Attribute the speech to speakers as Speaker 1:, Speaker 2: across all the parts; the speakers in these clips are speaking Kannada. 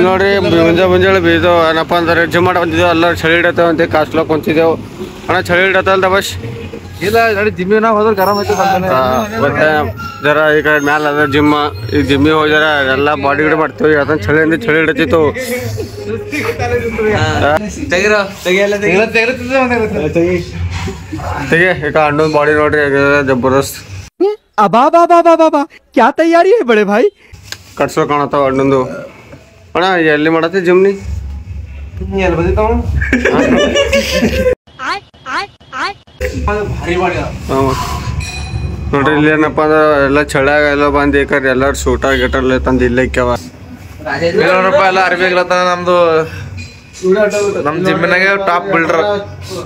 Speaker 1: ನೋಡ್ರಿ ಮುಂಜಾ ಮುಂಜಾನೆ ಬೀಜ ಏನಪ್ಪ ಅಂದ್ರೆ ಜಿಮ್ ಮಾಡಿ ಬಂದಿದ್ದೇವೆ ಎಲ್ಲರೂ ಚಳಿ ಹಿಡತ್ತೇವೆ ಅಂತ ಕಾಸ್ಟ್ಲ ಕುಂತಿದ್ದೆವು ಅಣ್ಣ ಚಳಿ ಹಿಡತ್ತಲ್ದ ಬಸ್
Speaker 2: ಇಲ್ಲ ನೋಡಿ ಜಿಮ್ಮಿ ನಾವು ಹೋದ್ರೆ ಗರಮ್ ಐತೆ
Speaker 1: ಮತ್ತೆ ಜರ ಈ ಕಡೆ ಮ್ಯಾಲ ಅದ ಜಿಮ್ ಈ ಜಿಮ್ಮಿ ಹೋಗ್ಯಾರ ಎಲ್ಲ ಬಾಡಿ ಗಿಡ ಮಾಡ್ತೀವಿ ಅದನ್ನ ಚಳಿ ಅಂದ್ರೆ
Speaker 2: ಚಳಿ ಹಿಡತಿತ್ತು
Speaker 1: ತೆಗೆ ಈಗ ಅಣ್ಣನ ಬಾಡಿ ನೋಡ್ರಿ ಜಬರ್ದಸ್ತ್
Speaker 3: ಅಬಾ ಬಾ ಬಾ ಬಾ ಬಾ ಕ್ಯಾ ತಯಾರಿ ಹೇ ಬಡೆ ಭಾಯ್
Speaker 1: ಕಟ್ಸೋ ಕಾಣತ್ತಾವ ಅಣ್ಣಂದು ಅಣ್ಣ ಎಲ್ಲಿ ಮಾಡತ್ತೆ ಜಿಮ್ನಿ
Speaker 2: ಎಲ್ಲಿ.
Speaker 1: ನೋಡ್ರಿ ಇಲ್ಲಿ ಏನಪ್ಪ ಅಂದ್ರೆ ಎಲ್ಲ ಚಳ್ಯಾಗ ಎಲ್ಲ ಬಂದು ಈ ಎಲ್ಲಾರು ಎಲ್ಲರೂ ಸೂಟ ಗಿಟರ್ಲೆ ತಂದು ಇಲ್ಲೇ
Speaker 2: ರೂಪಾಯಿ ಎಲ್ಲ ಅರ್ಬಿ ಆಗ್ಲತ್ತ ನಮ್ದು ನಮ್ ಜಿಮ್ಮಿನಾಗೆ ಟಾಪ್ ಬಿಲ್ಡರ್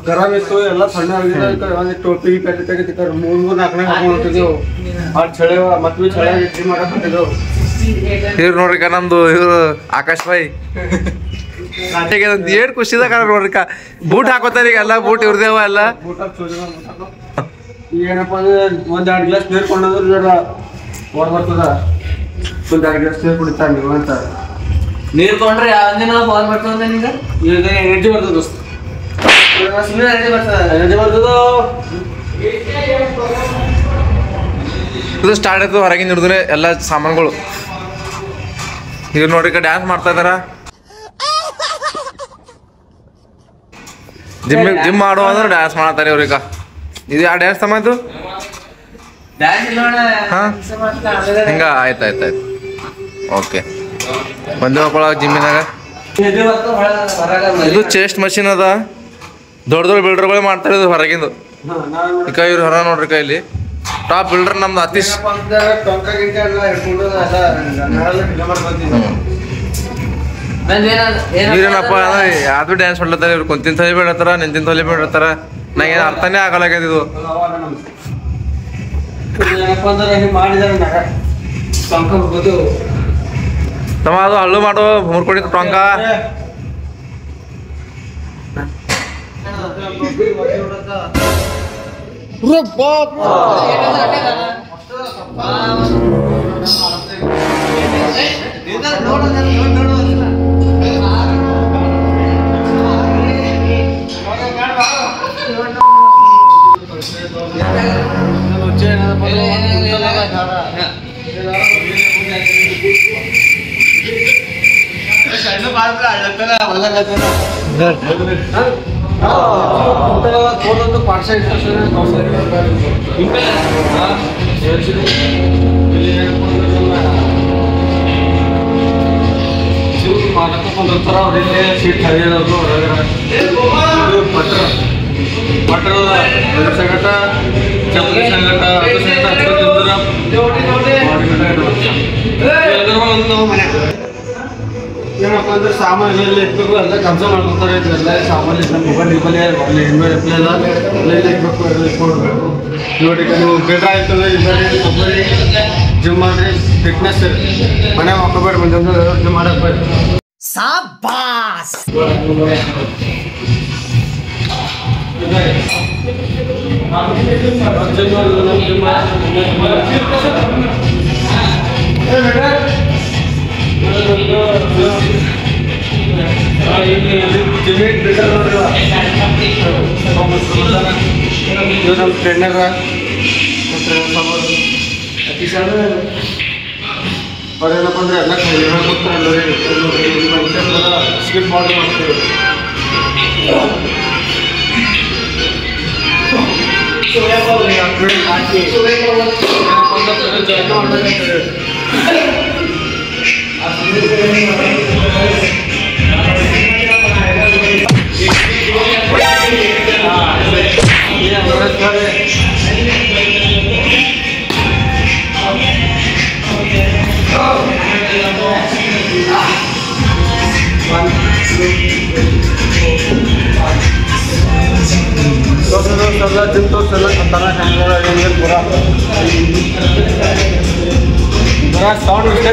Speaker 1: ಗರಂ ಇತ್ತು ಎಲ್ಲ ಸಣ್ಣ ಆಗಿದೆ ಟೋಪಿ ಕಟ್ಟಿ ತೆಗಿತಿ ಕಡೆ ಮೂರ್ ಮೂರ್ ನಾಲ್ಕನೇ ಹಾಕೊಂಡು ಹೊಂಟಿದ್ದೆವು ಆ ಚಳಿ ಮತ್ತೆ ಚಳಿ ಹೊಂಟಿದ್ದೆವು
Speaker 2: ಇವ್ರು ನೋಡ್ರಿಕ ನಮ್ದು ಇವ್ರು ಆಕಾಶ್ ಭಾಯಿ. ಏನ್ ಏಟ್ ಖುಷಿದ ಕಾಣ ನೋಡ್ರಿ ಕ ಬೂಟ್ ಹಾಕೋತಾರ ಈಗ ಎಲ್ಲ ಬೂಟ್ ಇವ್ರದೇವ ಎಲ್ಲ.
Speaker 1: ಏನಪ್ಪ ಅಂದ್ರೆ ಒಂದ್ ಎರಡು ಗ್ಲಾಸ್ ನೀರು ಕೊಂಡಂದ್ರೆ ಜರ ಓಡ್ ಬರ್ತದ. ಒಂದ್ ಎರಡು ಗ್ಲಾಸ್ ನೀರು ಕುಡಿತಾ ನೀವು ಅಂತ.
Speaker 4: ನೀರ್ ಕೊಂಡ್ರೆ ಯಾವ್ದಿನ ಫಾಲ್ ಬರ್ತದ ನಿಂಗ?
Speaker 1: ಈಗ ಎನರ್ಜಿ ಬರ್ತದ ದೋಸ್ತ?
Speaker 4: ಸುಮ್ಮನೆ ಅದೇ ಬರ್ತದ.
Speaker 1: ಎನರ್ಜಿ ಬರ್ತದ?
Speaker 2: ಇದು ಸ್ಟಾರ್ಟ್ ಆಯ್ತು ಹೊರಗಿನ ಹಿಡಿದ್ರೆ ಎಲ್ಲ ಸಾಮಾನುಗಳು. ಇವ್ರು ನೋಡ್ರಿ ಡ್ಯಾನ್ಸ್ ಮಾಡ್ತಾ ಇದಾರ? ಜಿಮ್ ಜಿಮ್ ಮಾಡುವ ಅಂದ್ರೆ ಡ್ಯಾನ್ಸ್ ಮಾಡತ್ತಾರೆ ಇವ್ರೀಗ. ಇದು ಯಾವ ಡ್ಯಾನ್ಸ್ ತಮ್ಮ ಇದು?
Speaker 4: ಡ್ಯಾನ್ಸ್ ಇಲ್ಲ
Speaker 2: ಹಾ? ಹಿಂಗ ಆಯ್ತು ಆಯ್ತು ಆಯ್ತು. ಓಕೆ. ಬಂದು ಹೋಗ್ಕೊಳ ಜಿಮ್ಮಿನಾಗ.
Speaker 4: ಇದು
Speaker 2: ಇದು ಚೆಸ್ಟ್ ಮಷಿನ್ ಅದ. ದೊಡ್ಡ ದೊಡ್ಡ ಬಿಲ್ಡರ್ಗಳು ಮಾಡ್ತಾರೆ ಇದು ಹೊರಗಿಂದು. ಈಗ ಇವ್ರು ಹೊರ ನೋಡ್ರಿ ಕೈಲಿ. ಟಾಪ್ ಬಿಲ್ಡರ್ ನಮ್ದು ಅತೀಶ್
Speaker 1: ನೀರೇನಪ್ಪ
Speaker 2: ಇವ್ರೇನಪ್ಪ ಯಾವ್ದು ಡ್ಯಾನ್ಸ್ ಮಾಡ್ಲತ್ತಾರ ಇವ್ರು ಕುಂತಿನ ತಲೆ ಬೀಳತ್ತಾರ ನಿಂತಿನ ತಲೆ ಬೀಳತ್ತಾರ? ನಂಗೇನು ಅರ್ಥನೇ ಆಗಲಾಗ್ಯದ ಇದು.
Speaker 1: ತಮ್ಮ ಅದು ಹಳ್ಳು ಮಾಡು ನಗ ಟೊಂಕ ಹೋಗೋದು
Speaker 2: కొత్తగా కోదంతో పాఠశాల ఇంకా మనకు కొందరు
Speaker 1: వెళ్ళే సీట్ చదివేదాకు పట్ట పట్టణ సంఘట చదువు సంఘట అటు సంఘట అటు చంద్రం ಏನಪ್ಪ ಅಂದ್ರೆ ಸಾಮಾನು ಎಲ್ಲ ಇಟ್ಬೇಕು ಎಲ್ಲ ಕೆಲಸ ಮಾಡ್ಕೊತಾರೆ ಎಲ್ಲ ಸಾಮಾನು ಮೊಬೈಲ್ ಅಲ್ಲಿ ಇನ್ಮೇಲೆ ಎಲ್ಲ ಇಲ್ಲಿ ಇಟ್ಬೇಕು ಎಲ್ಲ ನೋಡಿ ನೀವು ಬೇಡ ಇಬ್ಬರಿ ಒಬ್ಬರಿ ಜಿಮ್ ಮಾಡ್ರಿ ಫಿಟ್ನೆಸ್ ಮನೆ ಮಕ್ಕಬೇಡ ಬಂದ್ರೆ ಜಿಮ್ ಮಾಡಕ್ जो हम ट्रेनर रहा ट्रेनर और ಏನಪ್ಪ ಅಂದ್ರೆ ಎಲ್ಲ ಹೇಳ್ಕೊಡ್ತಾ ಇದ್ದಾರೆ ಸ್ಕಿಪ್ ಮಾಡಿ ಮಾಡ್ತಾರೆ ಸುರೇಶ ಅವರು ಹಾಕಿ ಸುರೇಶ ಅವರು ಏನಪ್ಪ ಅಂದ್ರೆ ಜಾಯ್ನ್ ಮಾಡ್ತಾರೆ चौदह दिन तो
Speaker 3: चला खतरनाक टाइम
Speaker 1: पूरा पूरा साउंड उसके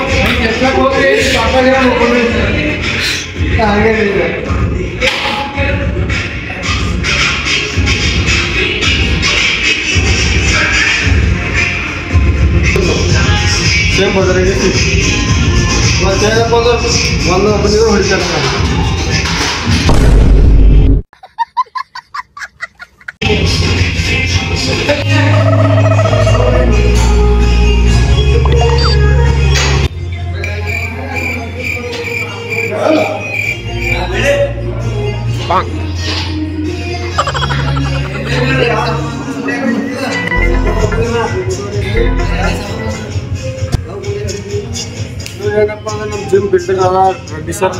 Speaker 1: চেষ্টা করবে পাঁচটা গ্রাম ওখানে আগে सेम बदल रही थी मैं चाहे पंद्रह बंद अपनी तो हड़ी करना वाला ट्रेडिशन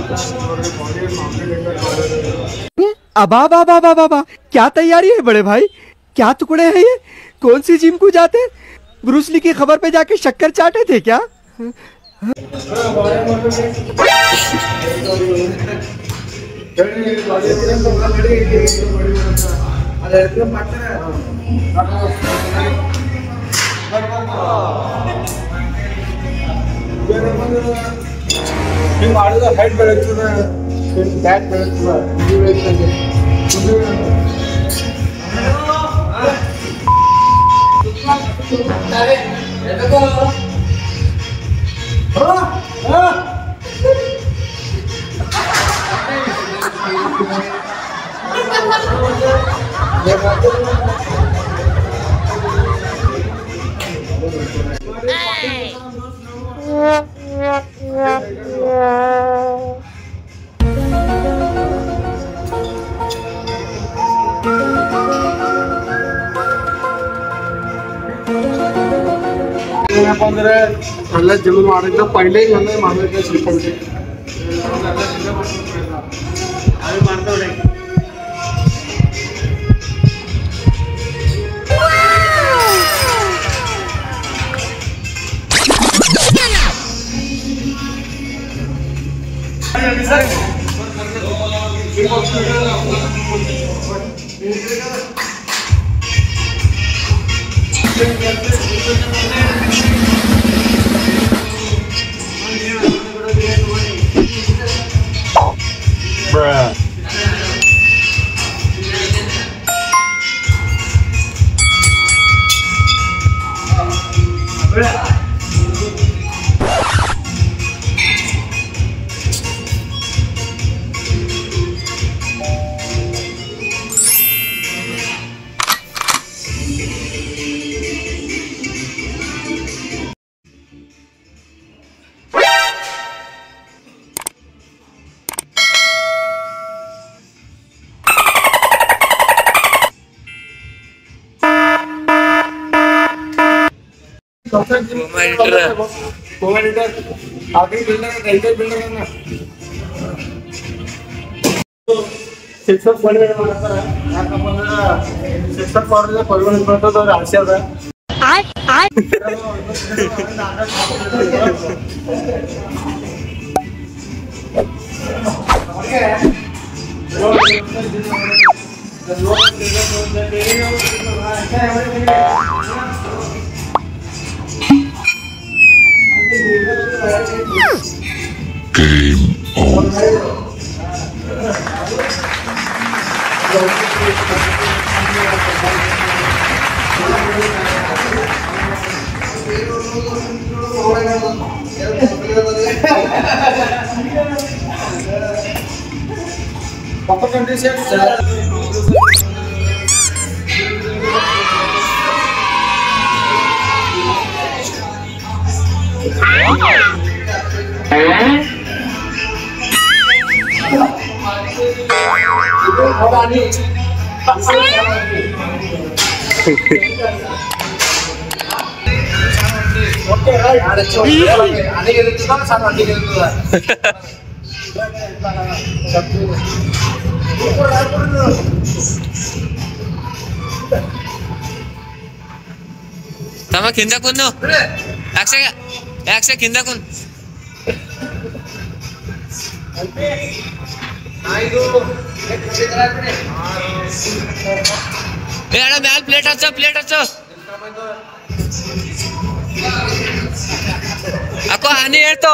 Speaker 3: अब आबा बाबा बाबा क्या तैयारी है बड़े भाई? क्या टुकड़े हैं ये? कौन सी जिम को जाते ब्रूसली की खबर पे जाके शक्कर चाटे थे क्या? हाँ।
Speaker 1: ಹಿಂಗೆ ಮಾಡಿದ್ರೆ ಹೈಟ್ ಬೆಳೀತದೆ ಬ್ಯಾಕ್ ಬೆಳೀತದೆ ಇದು ಬೆಳೀತದೆ ಇದು यहाँ पर मेरे पहले जीवन में आ रही था पहले ही हमने मानव के सिस्टम से Bruh. एडिटर गोवा एडिटर आखिरी बिल्डर एडिटर बिल्डर है ना शिक्षक पढ़ने वाला था यार शिक्षक पढ़ने पढ़ने वाला तो आशा था आज आज Papa condition sir. Okay, right. I
Speaker 4: think it's not something to do. తమ కింద కొన్ను యాక్స కింద కొన్ను అంటే ఐదు మేడం మ్యాల్ ప్లేట్ వచ్చా ప్లేట్ వచ్చా అక్కో అని ఏడుతో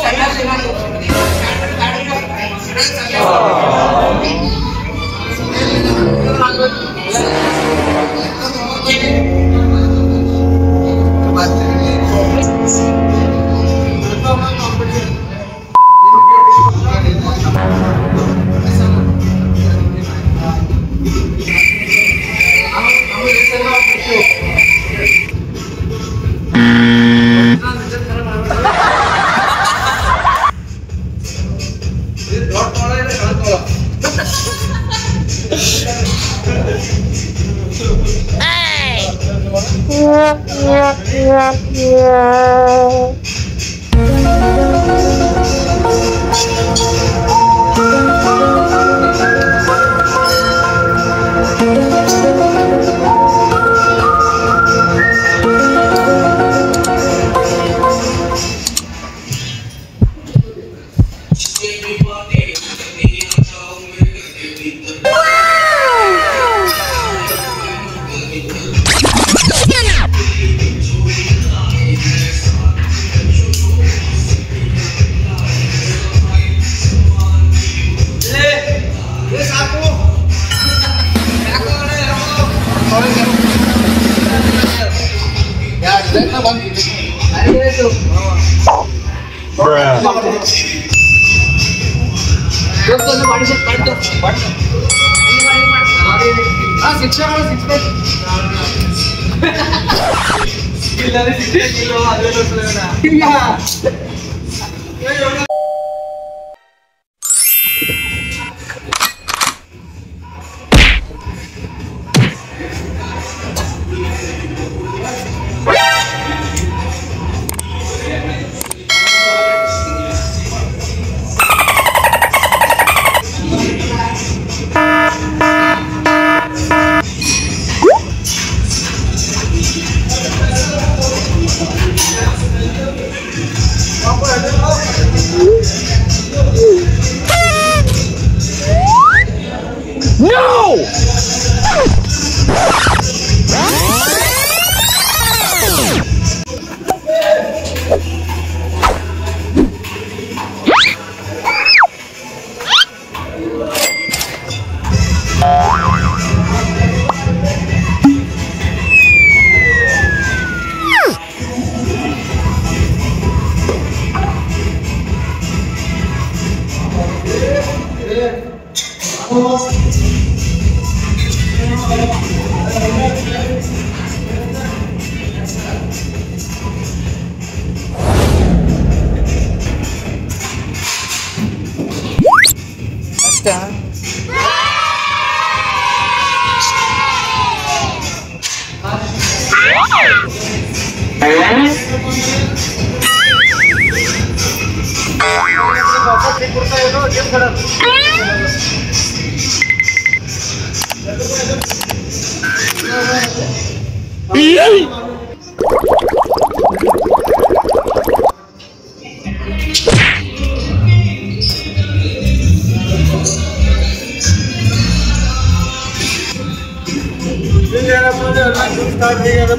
Speaker 4: Yeah.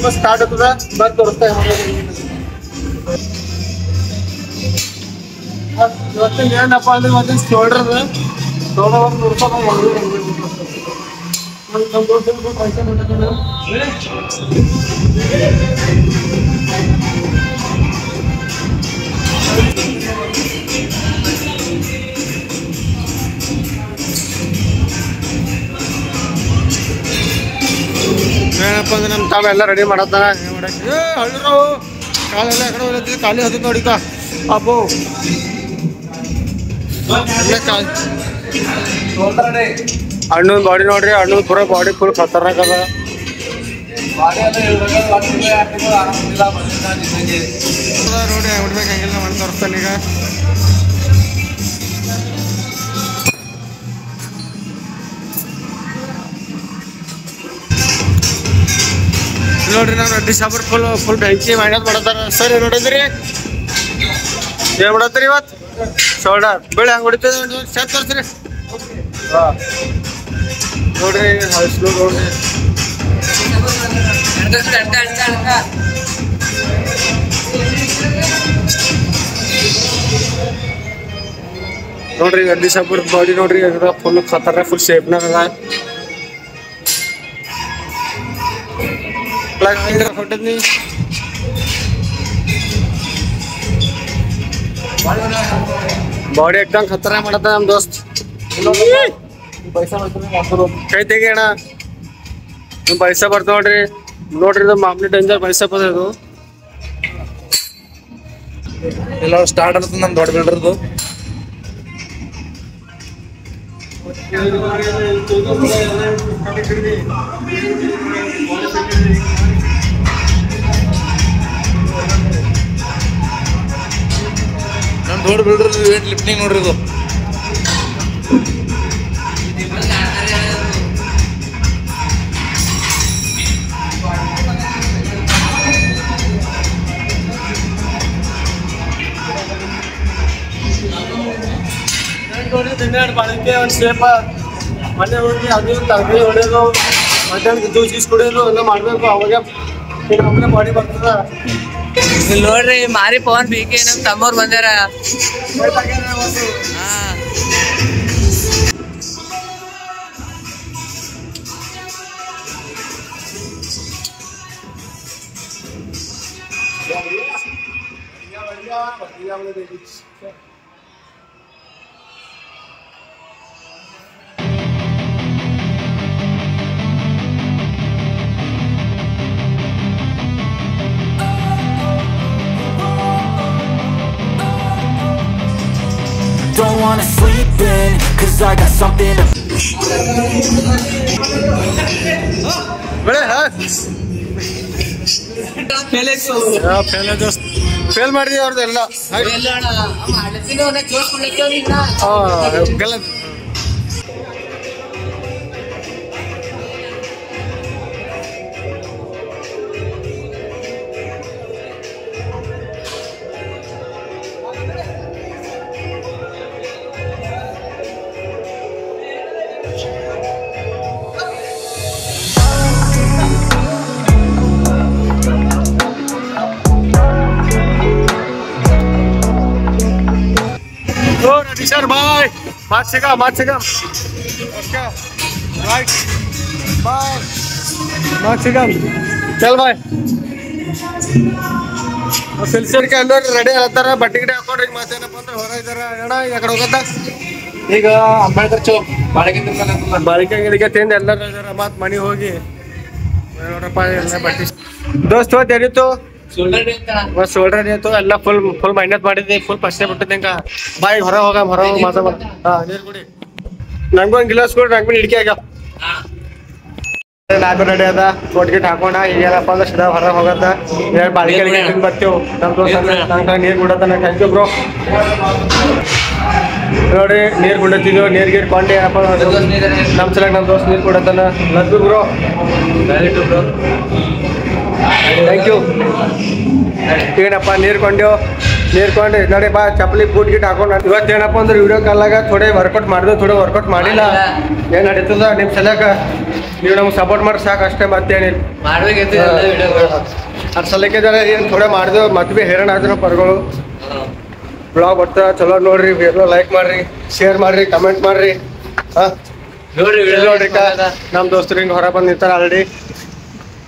Speaker 4: बस स्टार्ट
Speaker 1: होता था बंद करता है ಇವತ್ತಿನ ಏನಪ್ಪ ಅಂದ್ರೆ ಮತ್ತೆ ಶೋಲ್ಡರ್ ಒಂದು ನಮ್ಮ ಏನಪ್ಪ ಅಂದ್ರೆ ನಮ್ಮ ತಾವೆಲ್ಲ ರೆಡಿ ಮಾಡತ್ತಾರ? ಏನು ಮಾಡಕ್ಕೆ ಕಾಲೆಲ್ಲ ಎಕಡೆ ಹೋಗ್ಲತ್ತಿ, ಖಾಲಿ ಹತ್ತಿ ನೋಡಿಕ ಅಬ್ಬೋ. ಹಣ್ಣು ಬಾಡಿ ನೋಡ್ರಿ ಹಣ್ಣು ಪೂರ ಬಾಡಿ ಫುಲ್ ಖತರ್ನಾಕ್ ಅದ. ನೋಡಿ ಮಾಡಿ ತೋರಿಸ್ತಾನೆ ಈಗ ನೋಡ್ರಿ ನಾನು ಅಡ್ಡಿ ಸಾಬರ್ ಫುಲ್ ಫುಲ್ ಬೆಂಕಿ ಮಾಡ್ಯಾದ ಮಾಡತ್ತಾರ ಸರ್ ನೋಡಿದ್ರಿ? ಏನ್ ಮಾಡತ್ತೀರಿ ಇವತ್ತು ಶೋಲ್ಡರ್ ಬೆಳೆ ಹಂಗೆ ಹೊಡಿತದೆ ಸೆಟ್ ತೋರಿಸ್ರಿ ಹಾ ನೋಡ್ರಿ ಹಸ್ಲು ನೋಡ್ರಿ ನೋಡ್ರಿ ರೆಡ್ಡಿ ಸಾಬ್ರ ಬಾಡಿ ನೋಡ್ರಿ ಫುಲ್ ಖತರ್ನಾಕ್ ಫುಲ್ ಶೇಪ್ನಾಗ ಅದ ಹೊಟ್ಟದ್ನಿ ಬಾಡಿ ಎಕ್ದಮ್ ಖತರ ಮಾಡತ್ತ ನಮ್ ದೋಸ್ತ್. ಕೈ ತೆಗಿ ಅಣ್ಣ. ನಿಮ್ ಪೈಸಾ ಬರ್ತ ನೋಡ್ರಿ. ನೋಡ್ರಿ ಇದು ಮಾಮೂಲಿ ಡೇಂಜರ್ ಪೈಸಾ ಬದ ಇದು.
Speaker 2: ಎಲ್ಲ ಸ್ಟಾರ್ಟ್ ಆಗ್ತದೆ ನಮ್ಮ ದೊಡ್ಡ ಬಿಲ್ಡರ್ದು ದೊಡ್ಡ ಬಿಲ್ಡರ್ ವೇಟ್ ಲಿಫ್ಟಿಂಗ್ ನೋಡ್ರಿ ಇದು
Speaker 1: ನೋಡ್ರಿ ದಿನ್ನೆರಡು ಬಾಳಿಕೆ ಒಂದು ಸೇಪ ಮನೆ ಹೋಗಿ ಅದು ತರಕಾರಿ ಹೊಡೆಯೋದು ಮಧ್ಯಾಹ್ನ ಜ್ಯೂಸ್ ಗೀಸ್ ಕುಡಿಯೋದು ಎಲ್ಲ ಮಾಡ್ಬೇಕು ಅವಾಗ ನಮ್ಮನೆ ಬಾಡಿ ಬರ್ತದ
Speaker 4: ಇಲ್ಲಿ ನೋಡ್ರಿ ಮಾರಿ ಪವನ್ ಬಿ ಕೆ ನಮ್ ತಮ್ಮವ್ರು ಬಂದಾರ ಹಾ
Speaker 5: Don't wanna sleep in, cause I got something to
Speaker 1: ಬೆಳೆ ಫೇಲ್ ದೋಸ್ತ್ ಫೇಲ್ ಮಾಡಿದ್ವಿ ಅವ್ರದ್ದೆಲ್ಲ ಎಲ್ಲ Oh, ready, sir. Bye. March se come, march se come. Let's go. Right. Bye. March se come. चल ಬಾಯ್ ಸಿಲ್ಸರ್ ಎಲ್ಲರೂ ರೆಡಿ ಆಗ್ತಾರ ಬಟ್ಟೆ ಗಿಡ ಹಾಕೊಂಡ್ರಿ ಈಗ ಮತ್ತೇನಪ್ಪ ಅಂದ್ರೆ ಹೊರ ಇದಾರ ಅಣ್ಣ ಈ ಕಡೆ ಹೋಗತ್ತ ಈಗ ಅಂಬೇಡ್ಕರ್ ಚೌಕ್ ಬಾಳಿಕೆ ಗಿಳಿಕೆ ತಿಂದು ಎಲ್ಲರೂ ಇದಾರ ಮತ್ ಮನೆ ಹೋಗಿ ನೋಡ್ರಪ್ಪ ಎಲ್ಲ ಬಟ್ಟೆ ದೋಸ್ತ್ ಇವತ್ತು ಏನಿತ್ತು ಬಸ್ ಶೋಲ್ಡರ್ ಎಲ್ಲ ಫುಲ್ ಫುಲ್ ಮೆಹನತ್ ಮಾಡಿದ್ದೆ ಫುಲ್ ಫಸ್ಟ್ ಬಿಟ್ಟಿದ್ದೆ ಬಾಯ್ ಹೊರ ಹೋಗ ಹೊರ ಹೋಗಿ ಮಾತಾ ಹಾ ನೀರು ಕುಡಿ. ನಂಗೂ ಒಂದು ಗಿಲಾಸ್ ಕೊಡಿ ನಂಗೂ ಹಿಡಿಕೆ ಆಗ ನಾಲ್ಕು ರೆಡಿ ಅದ ಕೊಟ್ ಗಿಟ್ ಹಾಕೊಂಡ ಈಗೇನಪ್ಪ ಅಂದ್ರೆ ಸದಾ ಹೊರ ಹೋಗತ್ತ ಎರಡು ಬಾಳಿಕೆ ತಿಂದು ಬರ್ತೀವಿ. ನಮ್ಮ ದೋಸ್ತ ನಂಗೆ ನೀರು ಕುಡತ್ತ ಥ್ಯಾಂಕ್ ಯು ಬ್ರೋ ನೋಡಿ ನೀರು ಕುಡತ್ತಿದ್ವು ನೀರು ಗೀರ್ ಕೊಂಡೆ ಏನಪ್ಪ ನಮ್ಮ ಸಲ ನಮ್ಮ ದೋಸ್ತ ನೀರು ಕುಡತ್ತಾನ ಲದ್ದು ಬ್ರೋ ಥ್ಯಾಂಕ್ ಯು ಏನಪ್ಪ ನೀರು ಕೊಂಡೆವು ನೀರು ಕೊಂಡು ನೋಡಿ ಬಾ ಚಪ್ಪಲಿ ಬೂಟ್ ಗಿಟ್ ಹಾಕೊಂಡು ಇವತ್ತು ಏನಪ್ಪ ಅಂದ್ರೆ ವಿಡಿಯೋ ಕಾಲಾಗ ಥೋಡೆ ವರ್ಕೌಟ್ ಮಾಡಿದ್ವಿ ಥೋಡೆ ವರ್ಕೌಟ್ ಮಾಡಿಲ್ಲ. ಏನು ನಡೀತದ ನಿಮ್ಮ ಸಲಕ ನೀವು ನಮ್ಗೆ ಸಪೋರ್ಟ್ ಮಾಡಿ ಸಾಕು ಅಷ್ಟೇ ಮತ್ತೇನಿಲ್ಲ
Speaker 4: ಮಾಡ್ಬೇಕಿತ್ತು
Speaker 1: ಅದ್ರ ಸಲಕ್ಕೆ ಜನ ಏನು ಥೋಡೆ ಮಾಡಿದೆವು ಮತ್ತೆ ಭೀ ಹೈರಾಣ ಆದ್ರು ಪರ್ಗಳು. ಬ್ಲಾಗ್ ಬರ್ತಾ ಚಲೋ ನೋಡ್ರಿ ಎಲ್ಲ ಲೈಕ್ ಮಾಡ್ರಿ ಶೇರ್ ಮಾಡ್ರಿ ಕಮೆಂಟ್ ಮಾಡ್ರಿ. ಹಾಂ. ನೋಡ್ರಿ ನೋಡ್ರಿ ನಮ್ಮ ನಮ್ ದೋಸ್ತರು ಹಿಂಗೆ ಹೊರ ಬಂದು ನಿಂತಾರೆ ಆಲ್ರೆಡಿ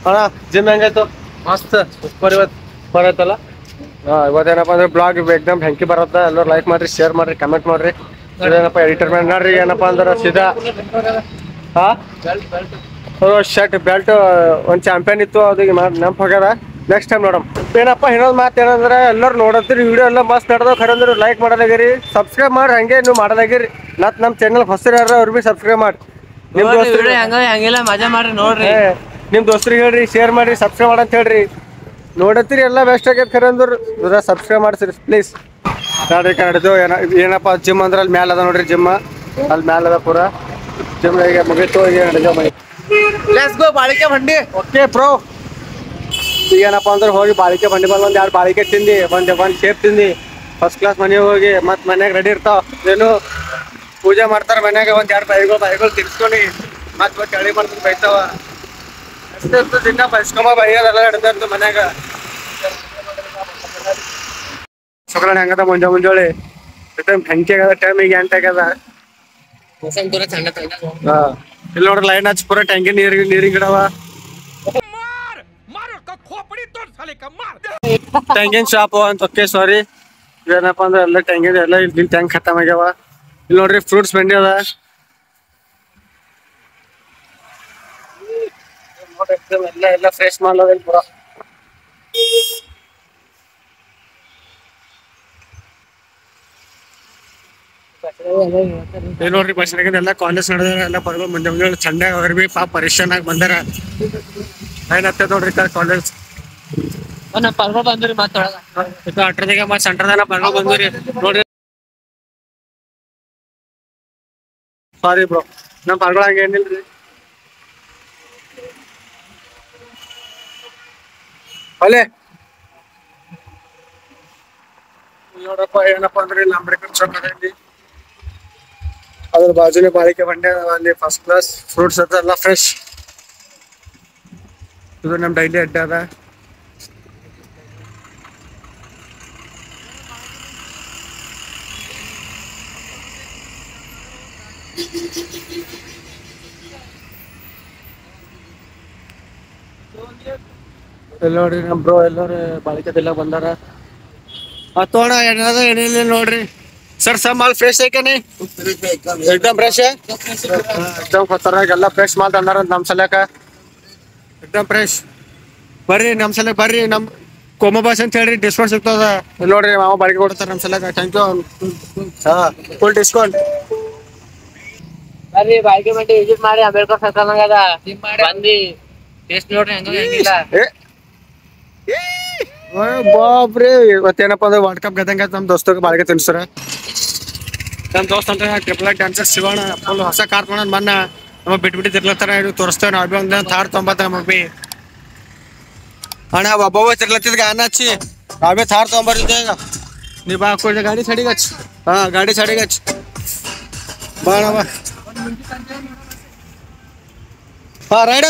Speaker 1: ಹಾಂ ಜಿಮ್ ಹೆಂಗಾಯ್ತು
Speaker 2: ಮಸ್ತ್ ಸೂಪರ್ ಇವತ್ತು
Speaker 1: ಬರತ್ತಲ್ಲ? ಇವತ್ತೇನಪ್ಪ ಅಂದ್ರೆ ಬ್ಲಾಗ್ ಎಕ್ದಮ್ ಹೆಂಕಿ ಬರತ್ತ ಎಲ್ಲರೂ ಲೈಕ್ ಮಾಡ್ರಿ ಶೇರ್ ಮಾಡ್ರಿ ಕಮೆಂಟ್ ಮಾಡ್ರಿ. ಏನಪ್ಪ ಎಡಿಟರ್ ಮೇಲೆ ನೋಡ್ರಿ ಏನಪ್ಪಾ ಅಂದ್ರೆ ಸೀದಾ ಹಾ ಶರ್ಟ್ ಬೆಲ್ಟ್ ಒಂದ್ ಚಾಂಪಿಯನ್ ಇತ್ತು ಅದು ನೆನಪು ಹೋಗ್ಯದ. ನೆಕ್ಸ್ಟ್ ಟೈಮ್ ನೋಡಮ್. ಏನಪ್ಪ ಇನ್ನೊಂದು ಮಾತು ಏನಂದ್ರೆ ಎಲ್ಲರೂ ನೋಡತ್ತೀರಿ ವಿಡಿಯೋ ಎಲ್ಲ ಮಸ್ತ್ ನಡೆದವು. ಖರೆ ಅಂದ್ರೆ ಲೈಕ್ ಮಾಡೋದಾಗಿರಿ ಸಬ್ಸ್ಕ್ರೈಬ್ ಮಾಡ್ರಿ ಹಂಗೆ ನೀವು ಮಾಡೋದಾಗಿರಿ ಮತ್ ನಮ್ಮ ಚಾನಲ್ ಹೊಸರು ಯಾರು ಅವ್ರು ಭೀ ಸಬ್ಸ್ಕ್ರೈಬ್ ಮಾಡಿ. ನಿಮ್ ದೋಸ್ತರು
Speaker 4: ಹಂಗ ಹಂಗೆಲ್ಲ ಮಜಾ ಮಾಡ್ರಿ ನೋಡ್ರಿ.
Speaker 1: ಏ, ನಿಮ್ ದೋಸ್ತರಿಗೆ ಹೇಳ್ರಿ ಶೇರ್ ಮಾಡ್ರಿ ಸಬ್ಸ್ಕ್ರೈಬ್ ಮಾಡಂತ ಹೇಳ್ರಿ. ನೋಡತ್ತೀರಿ ಎಲ್ಲ ಬೆಸ್ಟ್ ಆಗೈತೆ ಖರೆ ಅಂದ್ರೆ ಸಬ್ಸ್ಕ್ರೈಬ್ ಮಾಡಿಸ್ರಿ ಪ್ಲೀಸ್ ನೋಡ್ರಿ ನಡೆದು ಏನ ಏನಪ್ಪ ಜಿಮ್ ಅಂದ್ರೆ ಅಲ್ಲಿ ಮ್ಯಾಲ ಅದ ನೋಡ್ರಿ ಜಿಮ್ ಅಲ್ಲಿ ಮ್ಯಾಲ ಅದ ಪೂರ. ಜಿಮ್ ಈಗ ಮುಗೀತು ಈಗ ನಡೆದ ಮೈ
Speaker 2: ಲೆಟ್ಸ್ ಗೋ ಬಾಳಿಕೆ ಬಂಡಿ.
Speaker 1: ಓಕೆ ಪ್ರೋ ಈಗ ಏನಪ್ಪ ಅಂದ್ರೆ ಹೋಗಿ ಬಾಳಿಕೆ ಬಂಡಿ ಬಂದು ಒಂದ್ ಎರಡು ಬಾಳಿಕೆ ತಿಂದಿ ಒಂದ್ ಒಂದ್ ಶೇಪ್ ತಿಂದಿ. ಫಸ್ಟ್ ಕ್ಲಾಸ್ ಮನೆಗೆ ಹೋಗಿ ಮತ್ತೆ ಮನ್ಯಾಗ ರೆಡಿ ಇರ್ತಾವ. ಏನು ಪೂಜೆ ಮಾಡ್ತಾರ ಮನ್ಯಾಗ ಒಂದ್ ಎರಡು ಬಾಯಿಗಳು ಬಾಯಿಗಳು ತಿರ್ಸ್ಕೊಂಡು ಮತ್ತೆ ಮತ್ತೆ ಚಳಿ ಮಾಡ್ಕೊಂಡು ಬೈತಾವ. ಅಷ್ಟೇ ಅಷ್ಟು ದಿನ ಬೈಸ್ಕೊಂಬ ಬೈಯೋದೆಲ್ಲ ಹಿಡ್ತಾ ಇರ್ತದೆ ಮನ್ಯಾಗ ಸೊಕರಣ ಹೆಂಗದ ಮುಂಜಾ ಮುಂಜಾಳೆ ಟೈಮ್ ಹೆಂಕಿ ಆಗದ ಟೈಮ್ ಈಗ ಎಂಟು ಆಗ್ಯದ ಹಾ ಇಲ್ಲಿ ನೋಡ್ರಿ ಲೈನ್ ಹಚ್ಚಿ ಪೂರ ಟ್ಯಾಂಕಿ ನೀರ್ ನೀರಿನ ಗಿಡವ ಟ್ಯಾಂಕಿನ್ ಶಾಪ್ ಅಂತ ಓಕೆ ಸಾರಿ ಏನಪ್ಪ ಅಂದ್ರೆ ಎಲ್ಲ ಟ್ಯಾಂಕಿನ್ ಎಲ್ಲ ಇಲ್ಲಿ ಟ್ಯಾಂಕ್ ಖತಮ್ ಆಗ್ಯಾವ ಇಲ್ಲಿ ನೋಡ್ರಿ ಫ್ರೂಟ್ಸ್ ಬಂಡಿ ಅದ ನೋಡ್ರಿ ಎಲ್ಲ ಎಲ್ಲ ಫ್ರೆಶ್ ಮಾಲ್ ಅದ ಪೂರ ಇಲ್ಲಿ ನೋಡ್ರಿ ಬಸ್ ಎಲ್ಲ ಕಾಲೇಜ್ ನಡೆದ ಎಲ್ಲ ಬರ್ಬೋದು ಮುಂಜೆ ಮುಂಜಾನೆ ಸಂಡೆ ಅವ್ರ ಬಿ ಪಾಪ ಪರಿಶನ್ ಆಗಿ ಬಂದಾರ. ಏನತ್ತೆ ನೋಡ್ರಿ ಕಾಲೇಜ್
Speaker 4: ಪರ್ವ ಬಂದ್ರಿ
Speaker 1: ಮತ್ತೊಳಗ ಅಟ್ರದಾಗ ಮತ್ ಸೆಂಟರ್ದಾಗ ಬರ್ಗೋ ಬಂದ್ರಿ. ನೋಡ್ರಿ. ಸಾರಿ ಬ್ರೋ ನಮ್ ಬರ್ಗಳ ಏನಿಲ್ರಿ ಅಲೆ ನೋಡಪ್ಪ ಏನಪ್ಪ ಅಂದ್ರೆ ಇಲ್ಲಿ ಅಂಬೇಡ್ಕರ್ ಚೌಕ್ ಅದ ಇಲ್ಲಿ ಅದ್ರ ಬಾಜುನೇ ಬಾಳಿಕೆ ಬಂಡೆ ಅದಾವ ಅಲ್ಲಿ ಫಸ್ಟ್ ಕ್ಲಾಸ್ ಫ್ರೂಟ್ಸ್ ಅದ ಎಲ್ಲ ಫ್ರೆಶ್ ಇದು ನಮ್ ಡೈಲಿ ಅಡ್ಡೆ ಅದ ಎಲ್ಲ ನೋಡ್ರಿ ನಮ್ ಬ್ರೋ ಎಲ್ಲರೂ ಬಾಳಿಕೆದೆಲ್ಲ ಬಂದಾರ ಹತ್ತೋಣ ಏನಾದ ಏನಿಲ್ಲ ನೋಡ್ರಿ ಸರ್ ಸರ್ ಮಾಲ್ ಫ್ರೆಶ್ ಐಕನಿ ಎಕ್ದಮ್ ಫ್ರೆಶ್ ಎಕ್ದಮ್ ಖತರ್ನಾಕ್ ಎಲ್ಲ ಫ್ರೆಶ್ ಮಾಲ್ ತಂದಾರ ನಮ್ ಸಲಕ ಎಕ್ದಮ್ ಫ್ರೆಶ್ ಬರ್ರಿ ನಮ್ ಸಲಕ್ ಬರ್ರಿ ನಮ್ ಕೋಮ ಬಾಸ್ ಅಂತ ಹೇಳ್ರಿ ಡಿಸ್ಕೌಂಟ್ ಸಿಗ್ತದ ಇಲ್ಲಿ ನೋಡ್ರಿ ಮಾವ ಬಾಳಿಕೆ ಕೊಡ್ತಾರ ನಮ್ ಸಲಕ ಥ್ಯಾಂಕ್ ಯು ಹಾ ಫುಲ್ ಡಿಸ್ಕೌಂಟ್
Speaker 4: ಬರ್ರಿ ಬಾಯ್ಗೆ ಮಂಡಿ ವಿಸಿಟ್ ಮಾಡಿ ಅಂಬೇಡ್ಕರ್ ಸರ್ಕಲ್ ಅದ ಬಂದಿ ಟೇಸ್ಟ್ ನೋಡ್ರಿ ಹಂಗ ಹೆಂಗಿಲ್ಲ
Speaker 1: ಏ ಏ, ಬಾಬ್ರಿ ಇವತ್ತೇನಪ್ಪ ಅಂದ್ರೆ ವರ್ಲ್ಡ್ ಕಪ್ ಗೆದ್ದಂಗ ನಮ್ ದೋಸ್ತಗೆ ಬಾಳಿಗೆ ತಿನ್ಸ್ತಾರ ನಮ್ ದೋಸ್ತ ಅಂತ ಟ್ರಿಪಲ್ ಡ್ಯಾನ್ಸರ್ ಶಿವಣ್ಣ ಫುಲ್ ಹೊಸ ಕಾರ್ ತೊಗೊಂಡ್ ಮನ್ನ ನಮ್ಮ ಬಿಟ್ಬಿಟ್ಟು ತಿರ್ಲತ್ತಾರ ಇದು ತೋರಿಸ್ತೇವೆ ನಾವ್ ಬಿ ಒಂದ್ ಥಾರ್ ತೊಂಬತ್ತ ನಮಗ್ ಬಿ ಅಣ್ಣ ಒಬ್ಬವ ತಿರ್ಲತ್ತಿದ್ ಗಾನ ಹಚ್ಚಿ ನಾವ್ ಬಿ ಥಾರ್ ತೊಗೊಂಬರ್ತಿದ್ದೆ ಈಗ ನೀ ಬಾ ಹಾಕೊಳ್ದೆ ಗಾಡಿ ಸಡಿಗೆ ಹಚ್ಚ ಹಾ ಗಾಡಿ ಸಡಿಗೆ ಹಚ್ಚ ಬಾ ಅಣ್ಣ ಬಾ ಹಾ ರೈಡ್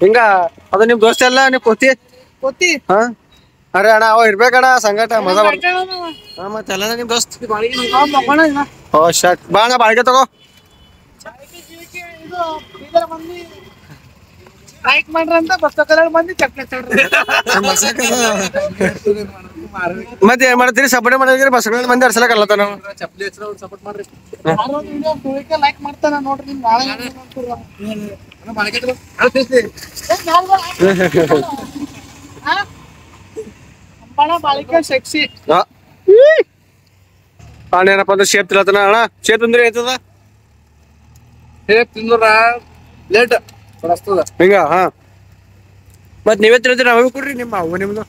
Speaker 1: ಹಿಂಗ ಅದು ನಿಮ್ ದೋಸ್ತ ಎಲ್ಲ ನೀವ್ ಕೋತಿ
Speaker 6: ಕೊತ್ತಿ
Speaker 1: ಹಾ? ಅರೆ ಅಣ್ಣ ಅವ ಇರ್ಬೇಕಣ ಸಂಗಟ ಮಜಾ ಬರ್ತದೆ ಹಾ ಮತ್ತೆ ಎಲ್ಲ ನಿಮ್ ದೋಸ್ತ್? ಓ ಶಟ್ ಬಾ ಅಣ್ಣ ಬಾಳಿಗೆ ತಗೋ.
Speaker 6: ಲೈಕ್ ಮಾಡ್ರಂತ ಬಸ್ ಕಲರ್ ಮಂದಿ ಚಪ್ಲಿ
Speaker 1: ಮತ್ತೆ ಏನ್ ಮಾಡ್ತೀರಿ? ಸಪೋರ್ಟ್ ಮಾಡಿದ್ರೆ ಬಸ್ಗಳ ಮಂದಿ ಅರ್ಸಲಕ್ ಅಲ್ಲತ್ತ ನಾವು
Speaker 6: ಲೈಕ್ ಮಾಡ್ತಾನ ನೋಡ್ರಿ ನಿಮ್ ನಾಳೆ ಅಂಬಣ ಬಾಳಿಕೆ ಸೆಕ್ಸಿ
Speaker 1: ಆ. ಅಣ್ಣ ಏನಪ್ಪ ಅಂದ್ರೆ ಶೇಪ್ ತಿಳತನ ಅಣ್ಣ ಶೇಪ್ ಅಂದ್ರೆ ಏತದ
Speaker 2: ಹೇಗ್ ತಿಂದ್ರ ಲೇಟ್
Speaker 1: ಹಿಂಗ ಹಾ. ಮತ್ ನೀವೇ ತಿಳಿದ್ರಿ ನಾವೇ ಕೊಡ್ರಿ ನಿಮ್ಮ ಅವು ನಿಮ್ದು.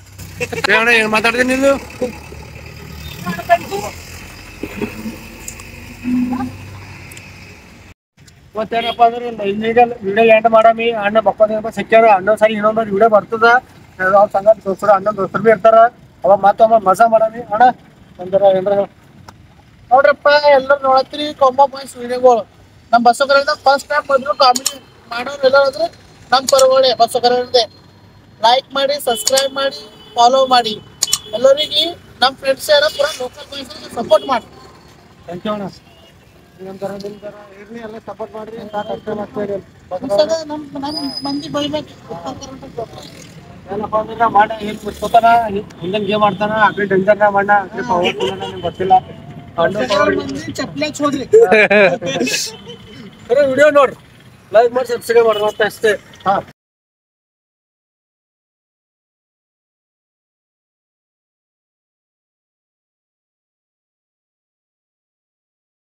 Speaker 1: ಅಣ್ಣ ಏನ್ ಮಾತಾಡ್ತೀನಿ ನೀನು? ಮತ್ತೇನಪ್ಪ ಅಂದ್ರೆ ಈಗ ವಿಡಿಯೋ ಎಂಡ್ ಮಾಡಮಿ. ಅಣ್ಣ ಮಕ್ಕೊಂದ ಸಿಕ್ಕ್ಯಾರ? ಅಣ್ಣ ಸರಿ ಇನ್ನೊಂದು ವಿಡಿಯೋ ಬರ್ತದ. ಅವ್ರ ಸಂಗಡ ದೋಸ್ತರು ಅಣ್ಣ ದೋಸ್ತರು ಬಿ ಇರ್ತಾರ. ಅವ ಮತ್ತೊಮ್ಮೆ ಮಜಾ ಮಾಡಮಿ. ಅಣ್ಣ ಅಂದ್ರ ಏನ್ರ
Speaker 7: ನೋಡ್ರಪ್ಪ ಎಲ್ಲರೂ ನೋಡತ್ರಿ ಕೊಂಬ ಪಾಯಿಂಟ್ಸ್ ವಿಡಿಯೋಗಳು. ನಮ್ಮ ಬಸ್ಸೋಕರಿಂದ ಫಸ್ಟ್ ಟೈಮ್ ಬಂದ್ರು ಕಾಮಿಡಿ ಮಾಡೋರು ಎಲ್ಲ ನಮ್ ನಮ್ಮ ಪರವಳೆ ಬಸ್ಸೋಕರದೇ ಲೈಕ್ ಮಾಡಿ ಸಬ್ಸ್ಕ್ರೈಬ್ ಮಾಡಿ. ಫಾಲೋ ಮಾಡಿ. ಎಲ್ಲರಿಗೆ ನಮ್ಮ ಫ್ರೆಂಡ್ಸ್ ಯಾರ ಪೂರ ಲೋಕಲ್ ಬಾಯ್ಸ್ ಸಪೋರ್ಟ್ ಮಾಡಿ.
Speaker 1: ಥ್ಯಾಂಕ್ ಯು ಅಣ್ಣ. ಇರ್ಲಿ ಎಲ್ಲ ಸಪೋರ್ಟ್ ಮಾಡ್ರಿ ಸಾಕ್ ಅಷ್ಟೇ ಮಾಡ್ತೀರಿ.
Speaker 7: ನಮ್ಮ ನಮ್ಮ ಮಂದಿ ಬೈಬೇಕು.
Speaker 1: ಮಾಡ ಏನ್ ಮುಟ್ಕೋತಾನ ಹಿಂದನ್ ಗೇಮ್ ಆಡ್ತಾನ? ಆ ಕಡೆ ಡೇಂಜರ್ ಮಾಡ ಆ ಕಡೆ ಪವರ್ ನಿಮ್ಗೆ ಗೊತ್ತಿಲ್ಲ.
Speaker 7: ಹೋದ್ರಿ.
Speaker 1: ವಿಡಿಯೋ ನೋಡ್ರಿ. ಲೈಕ್ ಮಾಡಿ ಸಬ್ಸ್ಕ್ರೈಬ್ ಮಾಡ್ರಿ ಮತ್ತೆ ಅಷ್ಟೇ. ಹಾ.